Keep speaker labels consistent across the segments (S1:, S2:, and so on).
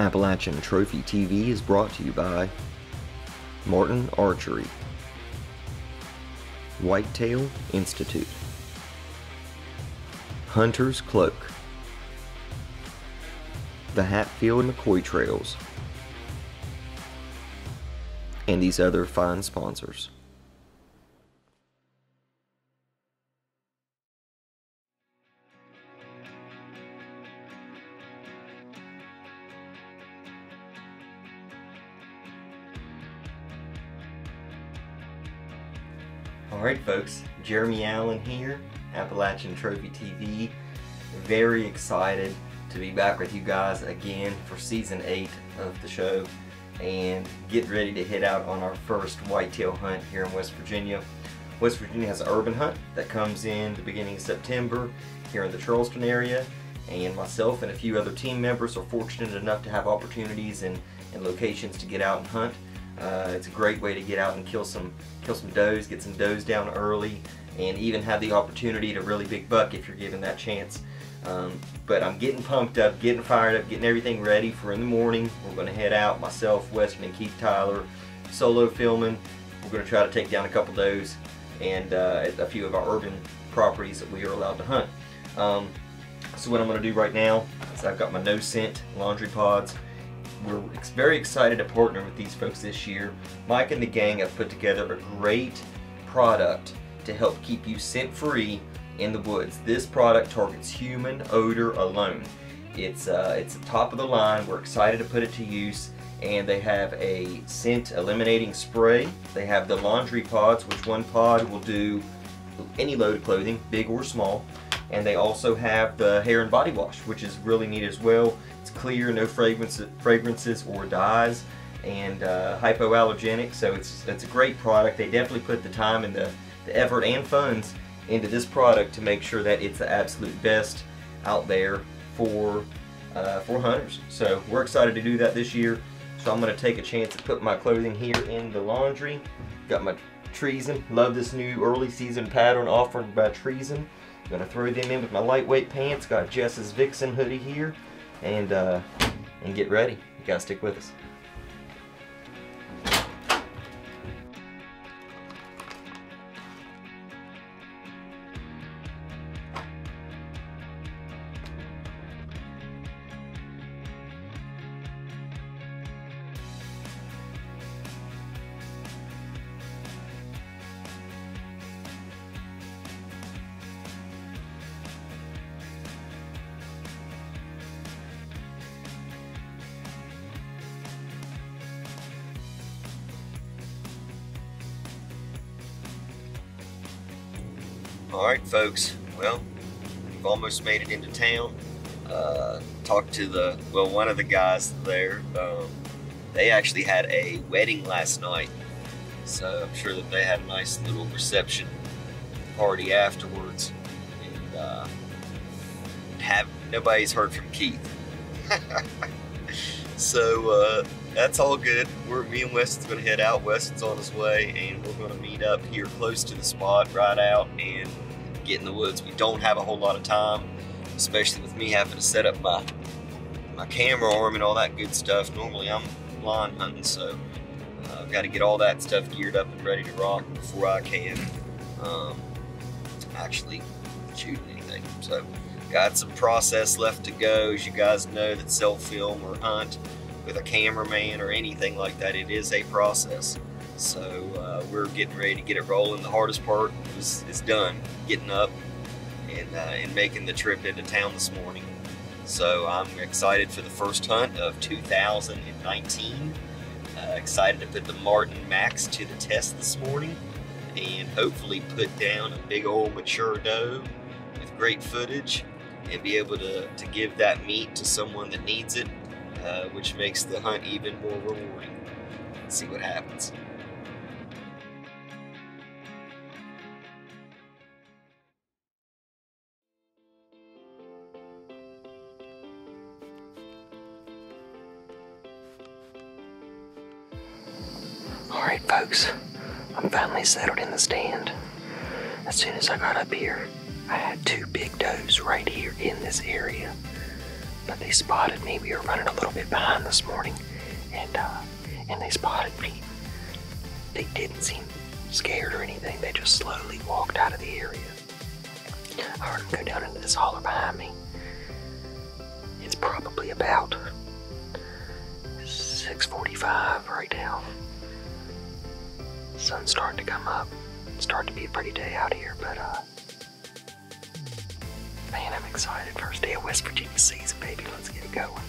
S1: Appalachian Trophy TV is brought to you by Martin Archery, Whitetail Institute, Hunter's Cloak, the Hatfield McCoy Trails, and these other fine sponsors. Alright folks, Jeremy Allen here, Appalachian Trophy TV. Very excited to be back with you guys again for season 8 of the show and get ready to head out on our first whitetail hunt here in West Virginia. West Virginia has an urban hunt that comes in the beginning of September here in the Charleston area and myself and a few other team members are fortunate enough to have opportunities and, and locations to get out and hunt. Uh, it's a great way to get out and kill some kill some does, get some does down early, and even have the opportunity to really big buck if you're given that chance. Um, but I'm getting pumped up, getting fired up, getting everything ready for in the morning. We're going to head out, myself, Weston, and Keith Tyler, solo filming. We're going to try to take down a couple does and uh, a few of our urban properties that we are allowed to hunt. Um, so what I'm going to do right now is I've got my no scent laundry pods we're very excited to partner with these folks this year. Mike and the gang have put together a great product to help keep you scent free in the woods. This product targets human odor alone. It's uh, it's top of the line. We're excited to put it to use and they have a scent eliminating spray. They have the laundry pods, which one pod will do any load of clothing, big or small. And they also have the hair and body wash, which is really neat as well. It's clear, no fragrances, fragrances or dyes, and uh, hypoallergenic. So it's it's a great product. They definitely put the time and the, the effort and funds into this product to make sure that it's the absolute best out there for uh, for hunters. So we're excited to do that this year. So I'm going to take a chance to put my clothing here in the laundry. Got my Treason. Love this new early season pattern offered by Treason. Gonna throw them in with my lightweight pants. Got Jess's Vixen hoodie here and uh, and get ready. You gotta stick with us. All right, folks. Well, we've almost made it into town. Uh, talked to the well, one of the guys there. Um, they actually had a wedding last night, so I'm sure that they had a nice little reception party afterwards. And uh, have nobody's heard from Keith. so uh, that's all good. We're me and Weston's gonna head out. Weston's on his way, and we're gonna meet up here close to the spot, ride out, and get in the woods. We don't have a whole lot of time, especially with me having to set up my my camera arm and all that good stuff. Normally I'm blind hunting, so uh, I've got to get all that stuff geared up and ready to rock before I can um, actually shoot anything. So got some process left to go. As you guys know, that self film or hunt with a cameraman or anything like that, it is a process. So uh, we're getting ready to get it rolling. The hardest part is, is done, getting up and, uh, and making the trip into town this morning. So I'm excited for the first hunt of 2019. Uh, excited to put the Martin Max to the test this morning and hopefully put down a big old mature doe with great footage and be able to, to give that meat to someone that needs it, uh, which makes the hunt even more rewarding. Let's see what happens. Alright, folks, I'm finally settled in the stand. As soon as I got up here, I had two big does right here in this area.
S2: But they spotted me. We were running a little bit behind this morning, and uh, and they spotted me. They didn't seem scared or anything. They just slowly walked out of the area. I heard them go down into this holler behind me. It's probably about 6:45 right now. Sun's starting to come up. It's starting to be a pretty day out here, but uh, man, I'm excited. First day of West Virginia season, baby. Let's get it going.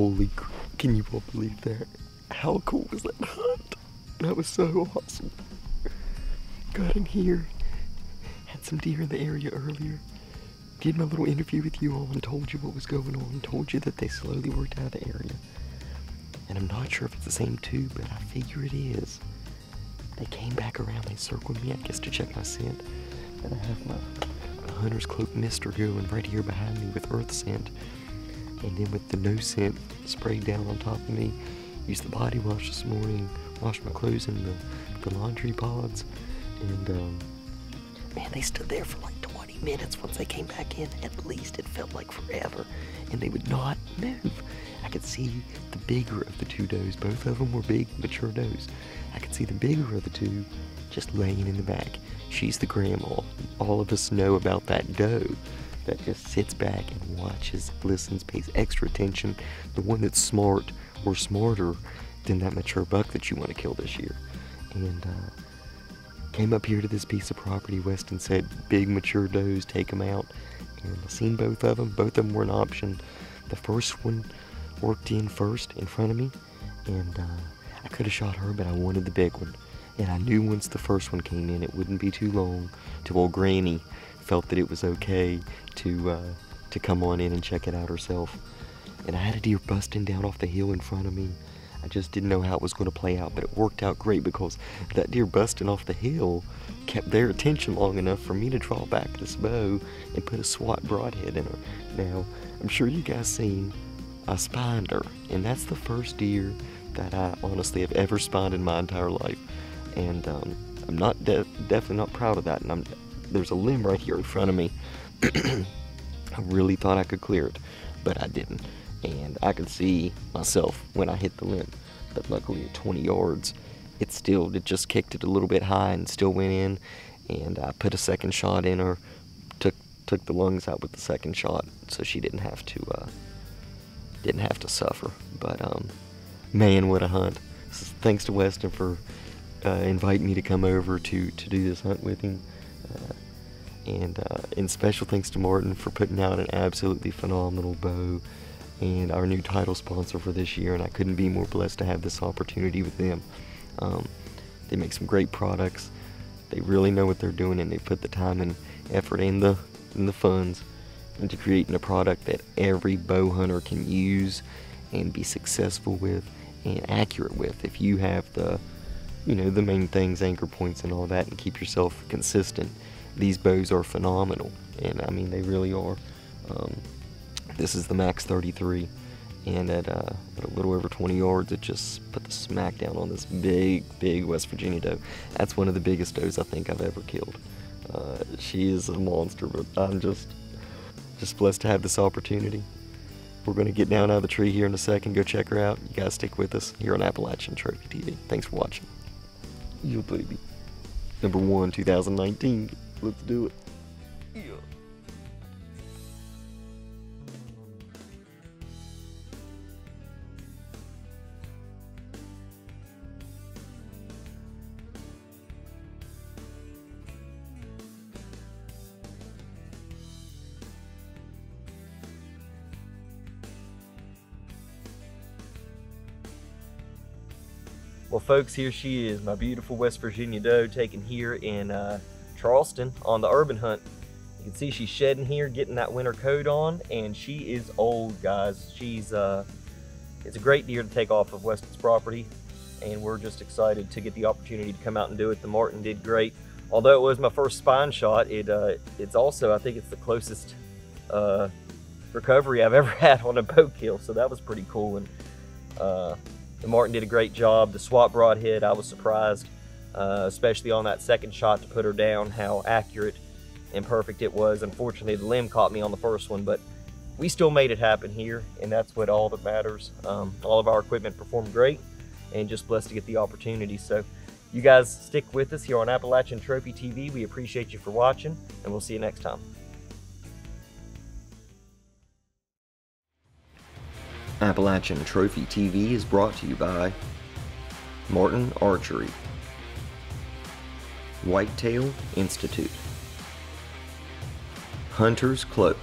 S1: Holy can you all believe that? How cool was that hunt? That was so awesome. Got in here, had some deer in the area earlier, did my little interview with you all and told you what was going on, told you that they slowly worked out of the area. And I'm not sure if it's the same two, but I figure it is. They came back around, they circled me, I guess, to check my scent. And I have my, my hunter's cloak mister going right here behind me with earth scent and then with the no scent sprayed down on top of me. Used the body wash this morning, washed my clothes in the, the laundry pods, and um, man, they stood there for like 20 minutes once they came back in. At least it felt like forever, and they would not move. I could see the bigger of the two does. Both of them were big, mature does. I could see the bigger of the two just laying in the back. She's the grandma. All of us know about that doe that just sits back and watches, listens, pays extra attention. The one that's smart or smarter than that mature buck that you want to kill this year. And uh, came up here to this piece of property. Weston said, big mature does, take them out. And I seen both of them. Both of them were an option. The first one worked in first in front of me. And uh, I could have shot her, but I wanted the big one. And I knew once the first one came in, it wouldn't be too long till old Granny felt that it was okay to uh, to come on in and check it out herself. And I had a deer busting down off the hill in front of me. I just didn't know how it was going to play out, but it worked out great because that deer busting off the hill kept their attention long enough for me to draw back this bow and put a SWAT broadhead in her. Now, I'm sure you guys seen I spined her, and that's the first deer that I honestly have ever spined in my entire life. And um, I'm not de- definitely not proud of that, and I'm there's a limb right here in front of me. I really thought I could clear it, but I didn't. And I could see myself when I hit the limb. But luckily at 20 yards, it still, it just kicked it a little bit high and still went in. And I put a second shot in her, took took the lungs out with the second shot, so she didn't have to uh, didn't have to suffer. But um, man, what a hunt! Thanks to Weston for uh, inviting me to come over to to do this hunt with him. And uh, and special thanks to Martin for putting out an absolutely phenomenal bow. and our new title sponsor for this year, and I couldn't be more blessed to have this opportunity with them. Um, they make some great products. They really know what they're doing, and they put the time and effort and the and the funds into creating a product that every bow hunter can use and be successful with and accurate with. If you have the you know the main things, anchor points, and all that, and keep yourself consistent, these bows are phenomenal, and I mean they really are. Um, this is the Max 33, and at, uh, at, a little over 20 yards, it just put the smack down on this big, big West Virginia doe. That's one of the biggest does I think I've ever killed. Uh, she is a monster, but I'm just, just blessed to have this opportunity. We're going to get down out of the tree here in a second, go check her out. You guys stick with us here on Appalachian Trophy TV. Thanks for watching. You baby. Number one, 2019. Let's do it. Yeah.
S3: Well, folks, here she is, my beautiful West Virginia doe taken here in uh, Charleston on the urban hunt. You can see she's shedding here, getting that winter coat on, and she is old, guys. She's uh, it's a great deer to take off of Weston's property, and we're just excited to get the opportunity to come out and do it. The Martin did great. Although it was my first spine shot, it uh, it's also I think it's the closest uh, recovery I've ever had on a bow kill, so that was pretty cool. And uh, the Martin did a great job. The swap broadhead, I was surprised, uh, especially on that second shot to put her down, how accurate and perfect it was. Unfortunately, the limb caught me on the first one, but we still made it happen here, and that's what all that matters. Um, all of our equipment performed great, and just blessed to get the opportunity. So, you guys stick with us here on Appalachian Trophy TV. We appreciate you for watching, and we'll see you next time.
S1: Appalachian Trophy TV is brought to you by Martin Archery, Whitetail Institute, Hunter's Cloak,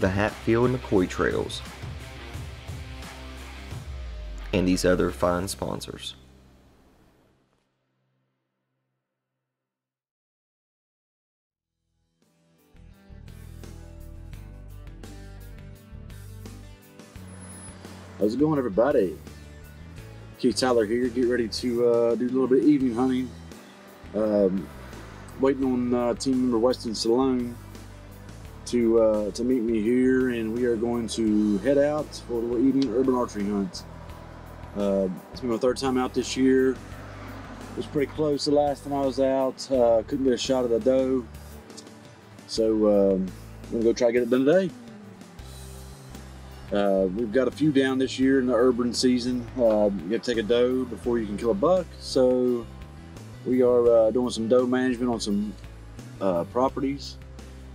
S1: the Hatfield McCoy Trails, and these other fine sponsors.
S4: How's it going, everybody? Keith Tyler here. Get ready to uh, do a little bit of evening hunting. Um, waiting on uh, team member Weston Salone to uh, to meet me here, and we are going to head out for a little evening urban archery hunt. Uh, it's been my third time out this year. It was pretty close the last time I was out. Uh, couldn't get a shot of the doe, so um, I'm gonna go try to get it done today. Uh, we've got a few down this year in the urban season. Uh, you got to take a doe before you can kill a buck. So we are uh, doing some doe management on some uh, properties,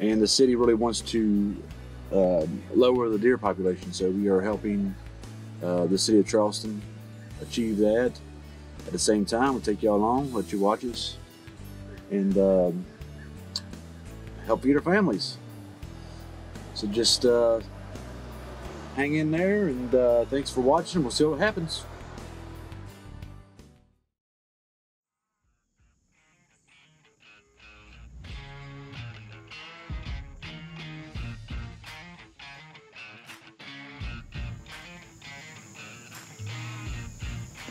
S4: and the city really wants to um, lower the deer population. So we are helping uh, the city of Charleston achieve that. At the same time, we'll take y'all along, let you watch us, and um, help feed our families. So just uh, hang in there and uh, thanks for watching. We'll see what happens.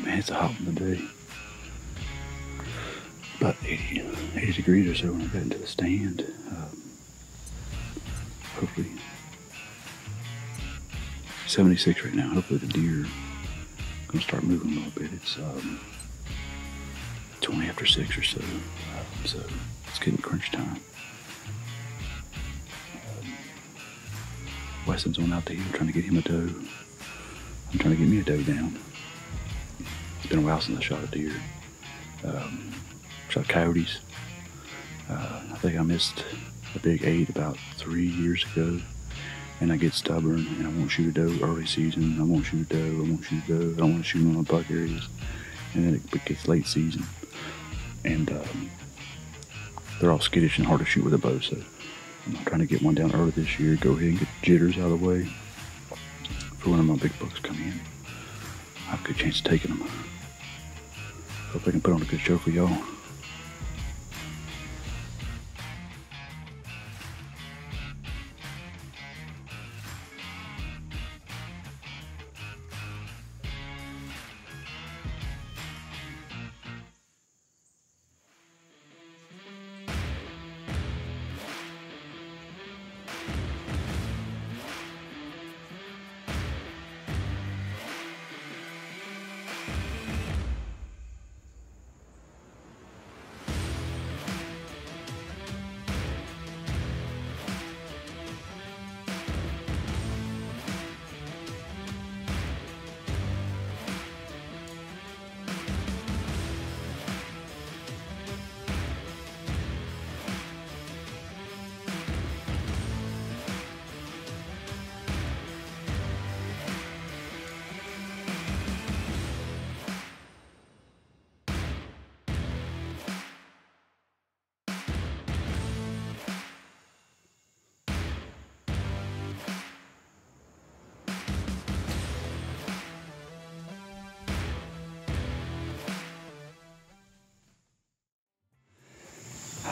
S4: Man, it's a hot one today. About 80, 80 degrees or so when I got into the stand. Um, 76 right now. Hopefully the deer gonna start moving a little bit. It's um, 20 after 6 or so. Um, so it's getting crunch time. Um, Weston's on out there trying to get him a doe. I'm trying to get me a doe down. It's been a while since I shot a deer. Um, shot coyotes. Uh, I think I missed a big eight about three years ago and I get stubborn and I won't shoot a doe early season. I won't shoot a doe. I won't shoot a doe. I want to shoot on the buck areas. And then it gets late season, and um, they're all skittish and hard to shoot with a bow. So
S5: I'm trying to get one down early this year. Go ahead and get jitters out of the way for when of my big bucks come in. I have a good chance of taking them. Hope I can put on a good show for y'all.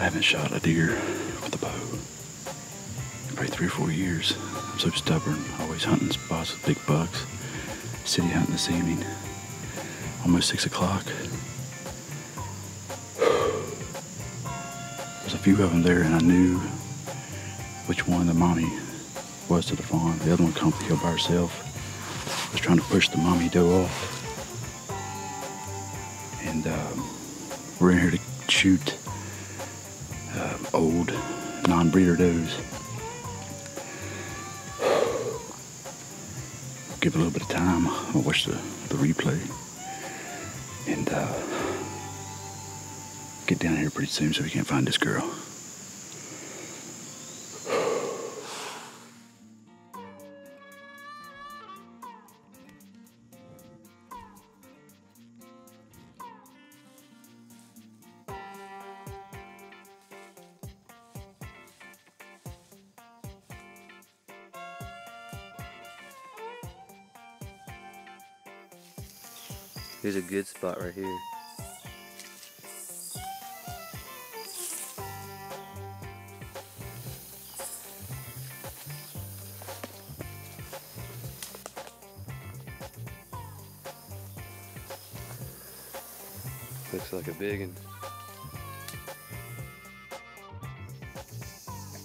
S5: Haven't shot a deer with a bow probably three or four years. I'm so stubborn, always hunting spots with big bucks. City hunting this evening, almost six o'clock. There's a few of them there, and I knew which one the mommy was to the fawn. The other one come up hill by herself. I Was trying to push the mommy doe off, and um, we're in here to shoot old non-breeder does. Give it a little bit of time. I'll watch the, the replay and uh, get down here pretty soon so we can find this girl.
S1: Here's a good spot right here. Looks like a big one.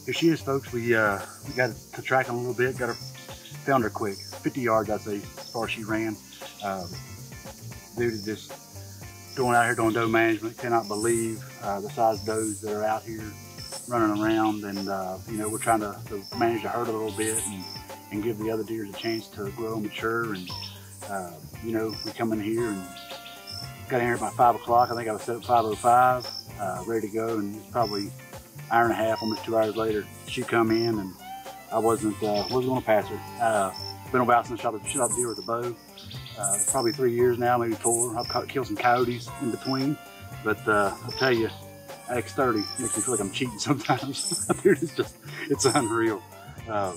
S6: Here she is, folks. We uh, we got to track a little bit. Got her, found her quick. 50 yards, I'd say, as far as she ran. Um, dude is just going out here doing doe management. Cannot believe uh, the size does that are out here running around. And uh, you know, we're trying to, to manage the herd a little bit and, and give the other deers a chance to grow and mature. And uh, you know, we come in here and got in here about five o'clock. I think I was set at 5:05, uh, ready to go, and it's probably hour and a half, almost two hours later, she come in and I wasn't uh, wasn't going to pass her. Uh, been about since I shot a deer with a bow. Uh, probably three years now, maybe four. I've caught, killed some coyotes in between, but uh, I'll tell you, X30 makes me feel like I'm cheating sometimes. It's just it's unreal. Uh,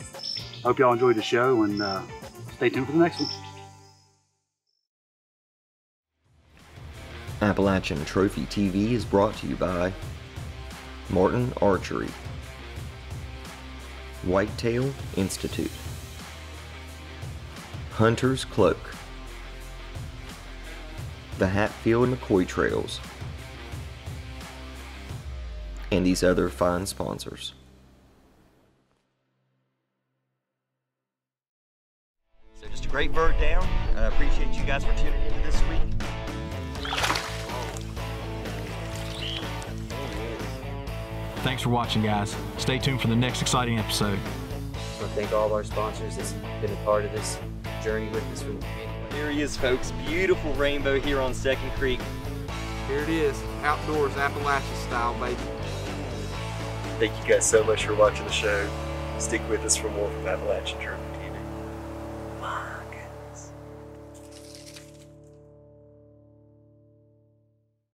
S6: hope y'all enjoyed the show and uh, stay tuned for the next one.
S1: Appalachian Trophy TV is brought to you by Martin Archery, Whitetail Institute, Hunter's Cloak, the Hatfield and McCoy Trails, and these other fine sponsors. So just a great bird down. I appreciate you guys for tuning in this week.
S7: Thanks for watching, guys. Stay tuned for the next exciting episode.
S8: I want to thank all of our sponsors that's been a part of this journey with us from the beginning.
S1: Here he is, folks. Beautiful rainbow here on Second Creek.
S9: Here it is, outdoors Appalachia style, baby.
S10: Thank you guys so much for watching the show. Stick with us for more from Appalachian Trophy.